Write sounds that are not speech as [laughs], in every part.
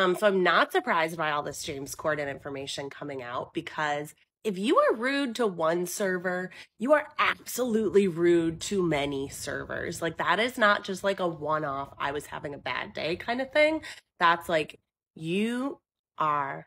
Um, so I'm not surprised by all this James Corden information coming out because if you are rude to one server, you are absolutely rude to many servers. Like that is not just like a one off, I was having a bad day kind of thing. That's like, you are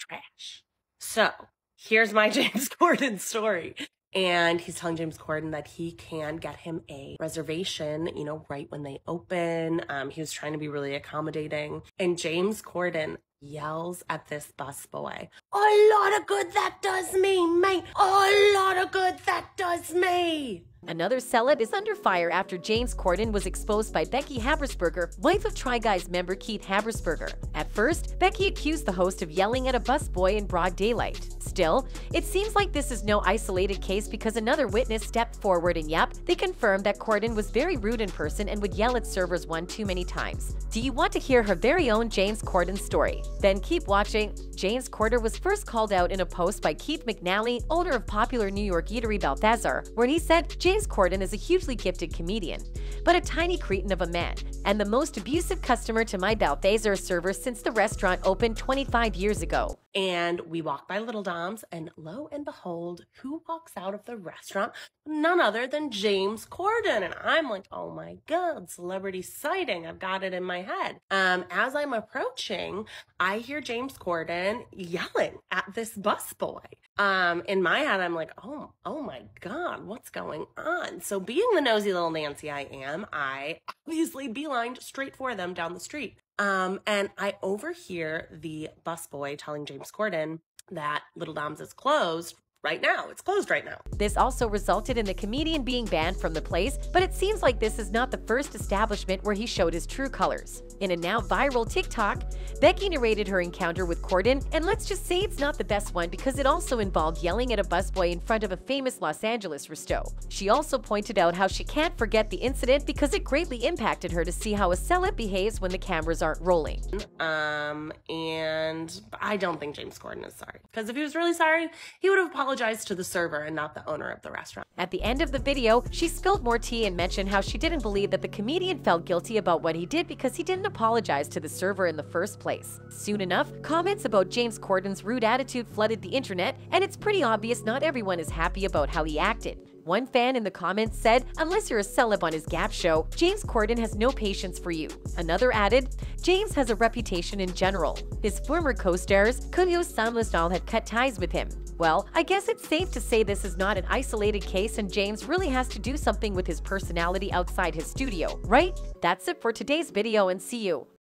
trash. So here's my [laughs] James Corden story. And he's telling James Corden that he can get him a reservation, you know, right when they open. Um, he was trying to be really accommodating. And James Corden yells at this busboy, A lot of good that does me, mate. A lot of good that does me. Another celeb is under fire after James Corden was exposed by Becky Habersberger, wife of Try Guys member Keith Habersberger. At first, Becky accused the host of yelling at a busboy in broad daylight. Still, it seems like this is no isolated case because another witness stepped forward and yep, they confirmed that Corden was very rude in person and would yell at servers one too many times. Do you want to hear her very own James Corden story? Then keep watching. James Corden was first called out in a post by Keith McNally, owner of popular New York eatery Balthazar, where he said James Corden is a hugely gifted comedian, but a tiny cretin of a man, and the most abusive customer to my Balthazar server since the restaurant opened 25 years ago. And we walk by Little Dom's, and lo and behold, who walks out of the restaurant? None other than James Corden. And I'm like, oh my God, celebrity sighting. I've got it in my head. Um, as I'm approaching, I hear James Corden yelling at this busboy. Um, in my head, I'm like, oh, oh my God, what's going on? So being the nosy little Nancy I am, I obviously beelined straight for them down the street. Um, and I overhear the busboy telling James Corden that Little Dom's is closed right now. It's closed right now. This also resulted in the comedian being banned from the place, but it seems like this is not the first establishment where he showed his true colors. In a now viral TikTok, Becky narrated her encounter with Corden, and let's just say it's not the best one because it also involved yelling at a busboy in front of a famous Los Angeles resto. She also pointed out how she can't forget the incident because it greatly impacted her to see how a celeb behaves when the cameras aren't rolling. Um, and I don't think James Corden is sorry because if he was really sorry, he would have apologized to the server and not the owner of the restaurant. At the end of the video, she spilled more tea and mentioned how she didn't believe that the comedian felt guilty about what he did because he didn't apologize to the server in the first place. Soon enough, comments about James Corden's rude attitude flooded the internet, and it's pretty obvious not everyone is happy about how he acted. One fan in the comments said, unless you're a celeb on his Gap show, James Corden has no patience for you. Another added, James has a reputation in general. His former co-stars, Koulios Samlasnal, had cut ties with him. Well, I guess it's safe to say this is not an isolated case and James really has to do something with his personality outside his studio, right? That's it for today's video and see you